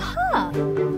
看